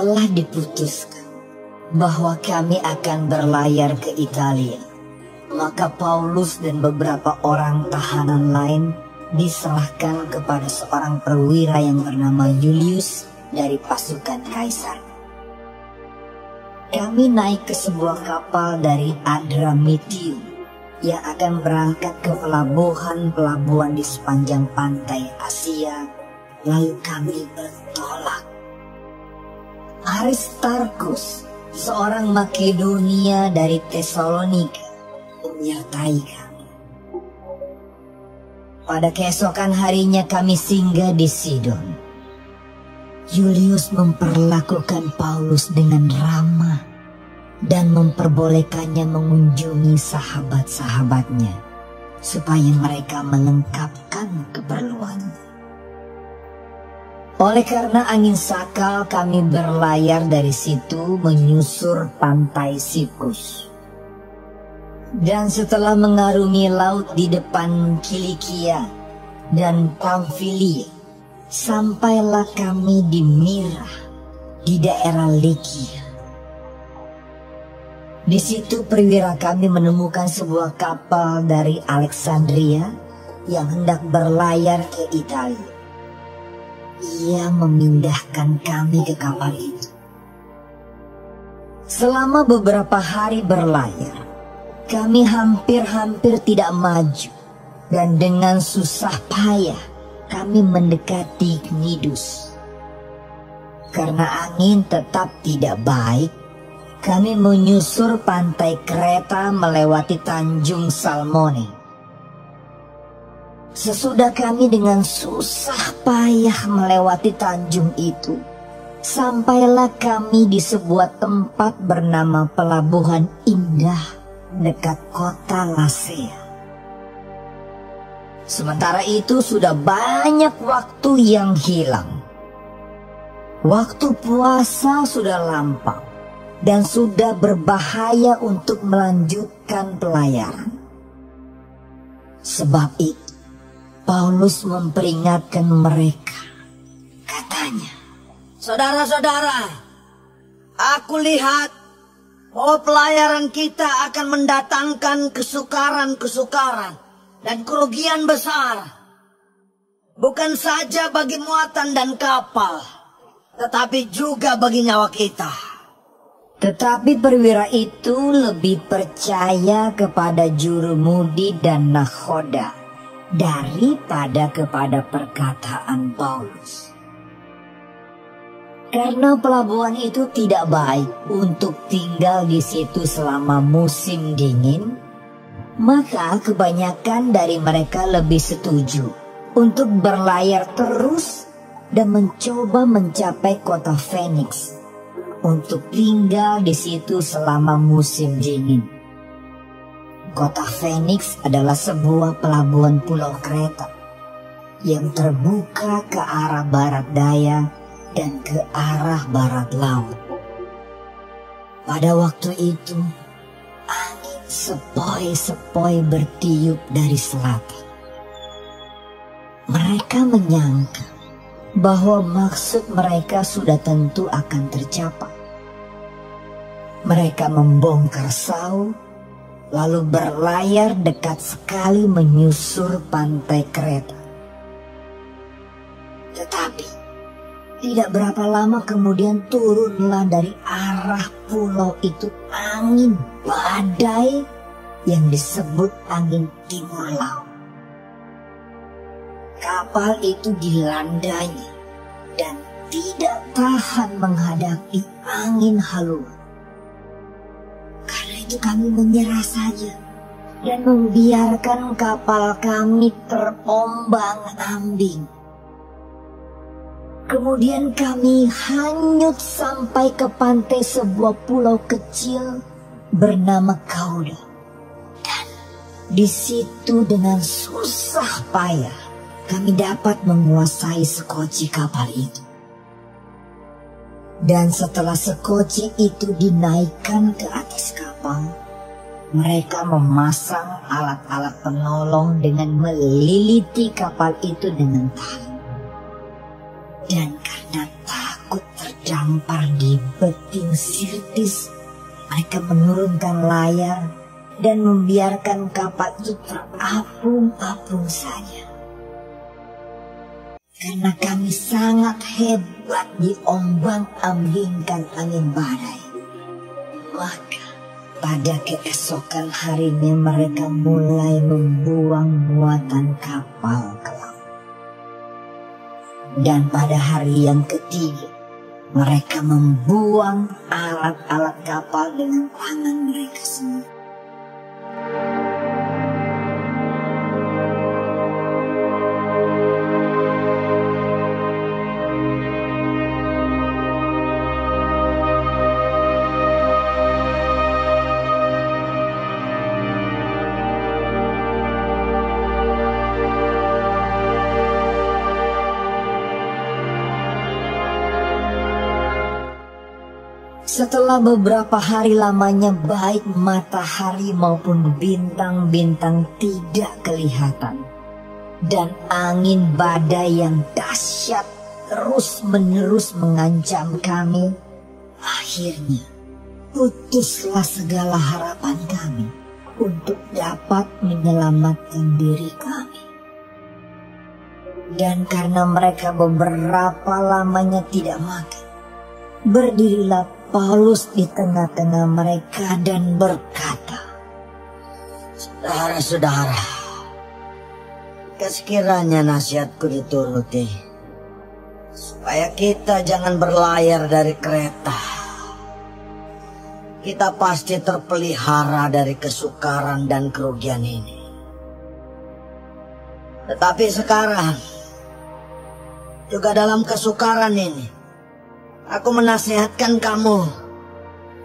setelah diputuskan bahwa kami akan berlayar ke Italia, maka Paulus dan beberapa orang tahanan lain diserahkan kepada seorang perwira yang bernama Julius dari pasukan kaisar. Kami naik ke sebuah kapal dari Adramitium yang akan berangkat ke pelabuhan-pelabuhan di sepanjang pantai Asia, lalu kami bertolak. Aristarchus, seorang Makedonia dari Tesalonika, menyertai kami. Pada keesokan harinya kami singgah di Sidon. Julius memperlakukan Paulus dengan ramah dan memperbolehkannya mengunjungi sahabat-sahabatnya supaya mereka melengkapkan keperluannya. Oleh karena angin sakal kami berlayar dari situ menyusur pantai Siprus. Dan setelah mengarungi laut di depan Kilikia dan Pamfilia, sampailah kami di Mira, di daerah Likia. Di situ perwira kami menemukan sebuah kapal dari Alexandria yang hendak berlayar ke Italia. Ia memindahkan kami ke kapal itu. Selama beberapa hari berlayar, kami hampir-hampir tidak maju dan dengan susah payah kami mendekati Knidus. Karena angin tetap tidak baik, kami menyusur pantai kereta melewati Tanjung Salmone. Sesudah kami dengan susah payah melewati tanjung itu, sampailah kami di sebuah tempat bernama Pelabuhan Indah dekat kota Lasea. Sementara itu sudah banyak waktu yang hilang. Waktu puasa sudah lampau dan sudah berbahaya untuk melanjutkan pelayaran. Sebab itu, Paulus memperingatkan mereka. Katanya, Saudara-saudara, aku lihat bahwa pelayaran kita akan mendatangkan kesukaran-kesukaran dan kerugian besar. Bukan saja bagi muatan dan kapal, tetapi juga bagi nyawa kita. Tetapi perwira itu lebih percaya kepada jurumudi dan nahoda daripada kepada perkataan Paulus. Karena pelabuhan itu tidak baik untuk tinggal di situ selama musim dingin, maka kebanyakan dari mereka lebih setuju untuk berlayar terus dan mencoba mencapai kota Phoenix untuk tinggal di situ selama musim dingin. Kota Phoenix adalah sebuah pelabuhan pulau kereta yang terbuka ke arah barat daya dan ke arah barat laut. Pada waktu itu, angin sepoi-sepoi bertiup dari selatan. Mereka menyangka bahwa maksud mereka sudah tentu akan tercapai. Mereka membongkar sau, lalu berlayar dekat sekali menyusur pantai kereta. Tetapi, tidak berapa lama kemudian turunlah dari arah pulau itu angin badai yang disebut angin timur laut. Kapal itu dilandanya dan tidak tahan menghadapi angin haluan. Kami menyerah saja dan membiarkan kapal kami terombang-ambing. Kemudian kami hanyut sampai ke pantai sebuah pulau kecil bernama Kauda. Dan di situ dengan susah payah kami dapat menguasai sekoci kapal itu. Dan setelah sekoci itu dinaikkan ke atas kapal, mereka memasang alat-alat penolong dengan meliliti kapal itu dengan tali. Dan karena takut terdampar di beting sirtis, mereka menurunkan layar dan membiarkan kapal itu terapung-apung saja. Karena kami sangat hebat diombang-ambingkan angin badai. Maka pada keesokan harinya mereka mulai membuang muatan kapal ke laut. Dan pada hari yang ketiga, mereka membuang alat-alat kapal dengan tangan mereka sendiri. Setelah beberapa hari lamanya baik matahari maupun bintang-bintang tidak kelihatan. Dan angin badai yang dahsyat terus-menerus mengancam kami. Akhirnya putuslah segala harapan kami untuk dapat menyelamatkan diri kami. Dan karena mereka beberapa lamanya tidak makan, berdirilah Paulus di tengah-tengah mereka dan berkata, Saudara-saudara, kesekiranya nasihatku dituruti, supaya kita jangan berlayar dari kereta. Kita pasti terpelihara dari kesukaran dan kerugian ini. Tetapi sekarang, juga dalam kesukaran ini, Aku menasihatkan kamu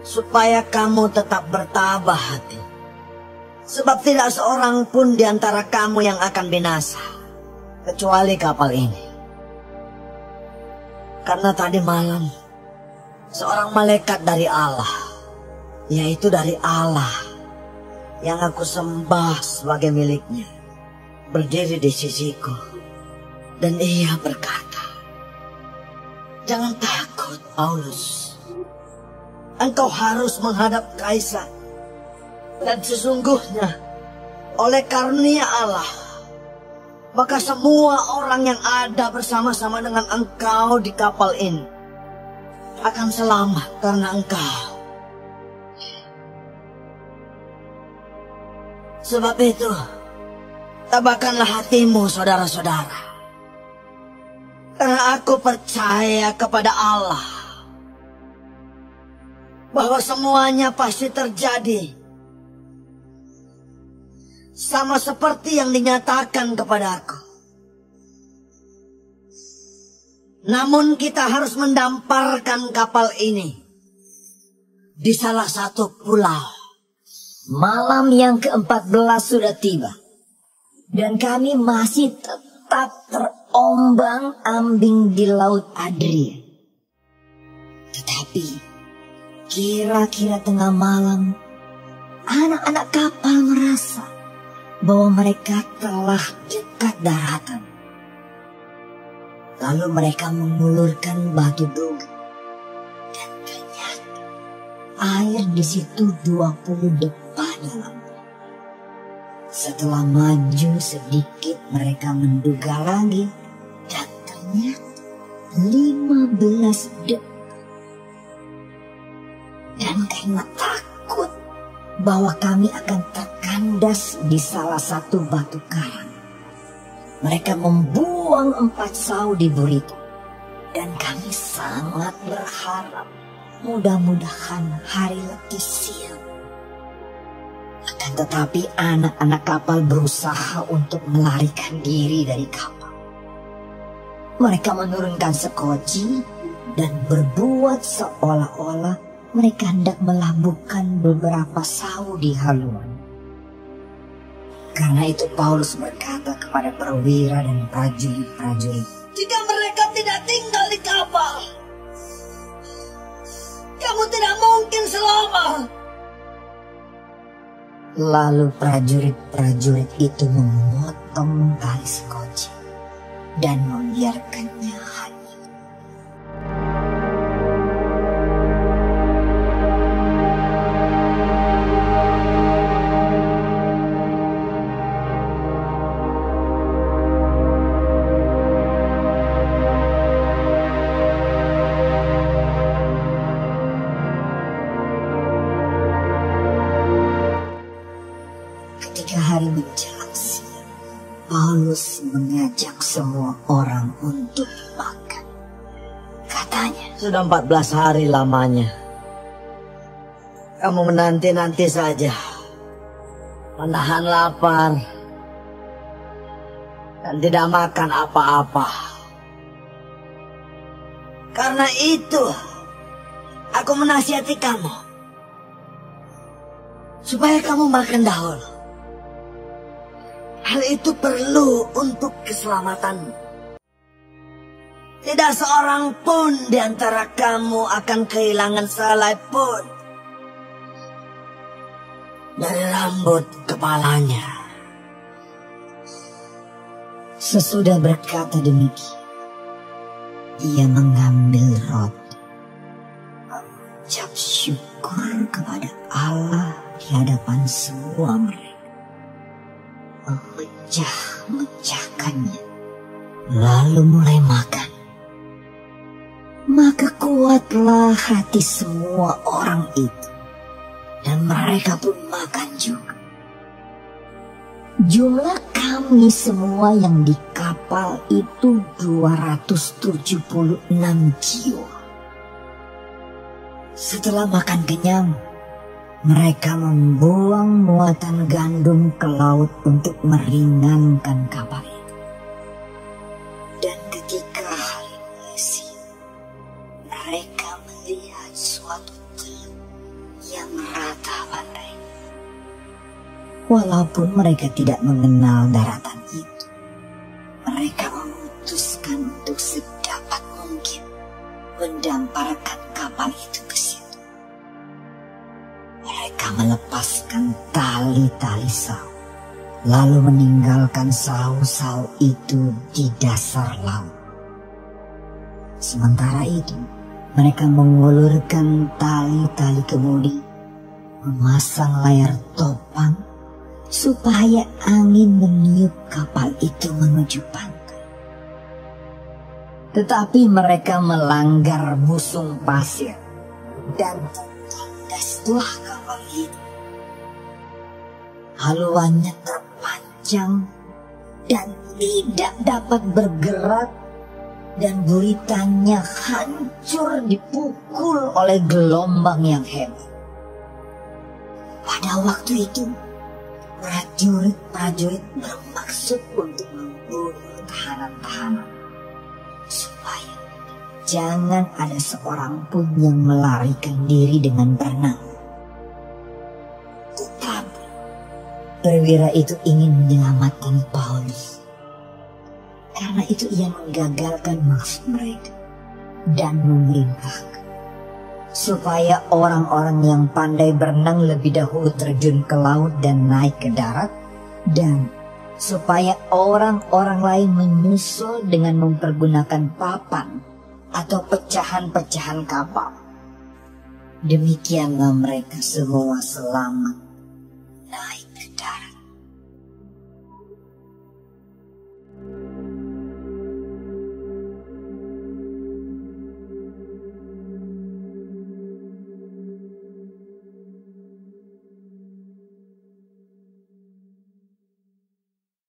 supaya kamu tetap bertabah hati. Sebab tidak seorang pun di antara kamu yang akan binasa, kecuali kapal ini. Karena tadi malam, seorang malaikat dari Allah, yaitu dari Allah, yang aku sembah sebagai miliknya, berdiri di sisiku. Dan ia berkata, Jangan takut, Paulus. Engkau harus menghadap Kaisar. Dan sesungguhnya, oleh karunia Allah, maka semua orang yang ada bersama-sama dengan engkau di kapal ini akan selamat karena engkau. Sebab itu, tabahkanlah hatimu saudara-saudara. Karena aku percaya kepada Allah bahwa semuanya pasti terjadi sama seperti yang dinyatakan kepada aku. Namun kita harus mendamparkan kapal ini di salah satu pulau. Malam yang ke-14 sudah tiba. Dan kami masih tetap terombang-ambing di Laut Adria. Tetapi kira-kira tengah malam, anak-anak kapal merasa bahwa mereka telah dekat daratan. Lalu mereka mengulurkan batu duga. Dan ternyata air di situ 20 depa dalam. Setelah maju sedikit mereka menduga lagi dan ternyata 15 detik. Dan karena takut bahwa kami akan terkandas di salah satu batu karang. Mereka membuang empat sau di Burito. Dan kami sangat berharap mudah-mudahan hari lebih siang tetapi anak-anak kapal berusaha untuk melarikan diri dari kapal. Mereka menurunkan sekoci dan berbuat seolah-olah mereka hendak melabuhkan beberapa sau di haluan. Karena itu Paulus berkata kepada perwira dan prajurit-prajurit, Jika mereka tidak tinggal di kapal, kamu tidak mungkin selamat. Lalu prajurit-prajurit itu memotong tali skoci dan membiarkannya Sudah 14 hari lamanya. Kamu menanti-nanti saja. Menahan lapar. Dan tidak makan apa-apa. Karena itu, aku menasihati kamu. Supaya kamu makan dahulu. Hal itu perlu untuk keselamatanmu. Tidak seorang pun di antara kamu akan kehilangan selai pun dari rambut kepalanya. sesudah berkata demikian, ia mengambil roti, mengucap syukur kepada Allah di hadapan semua mereka, memecah-mecahkannya, lalu mulai makan. Kuatlah hati semua orang itu, dan mereka pun makan juga. Jumlah kami semua yang di kapal itu 276 jiwa. Setelah makan kenyang, mereka membuang muatan gandum ke laut untuk meringankan kapal Walaupun mereka tidak mengenal daratan itu, mereka memutuskan untuk sedapat mungkin mendamparkan kapal itu ke situ. Mereka melepaskan tali-tali sau, lalu meninggalkan sau-sau itu di dasar laut. Sementara itu, mereka mengulurkan tali-tali kemudi, memasang layar topang supaya angin meniup kapal itu menuju pantai. Tetapi mereka melanggar busung pasir dan tandaslah kapal itu. Haluannya terpanjang dan tidak dapat bergerak dan buritanya hancur dipukul oleh gelombang yang hebat. Pada waktu itu, prajurit-prajurit bermaksud untuk membunuh tahanan-tahanan supaya jangan ada seorang pun yang melarikan diri dengan berenang. Tetapi perwira itu ingin menyelamatkan Paulus. Karena itu ia menggagalkan maksud mereka dan memerintahkan supaya orang-orang yang pandai berenang lebih dahulu terjun ke laut dan naik ke darat, dan supaya orang-orang lain menyusul dengan mempergunakan papan atau pecahan-pecahan kapal. Demikianlah mereka semua selamat naik.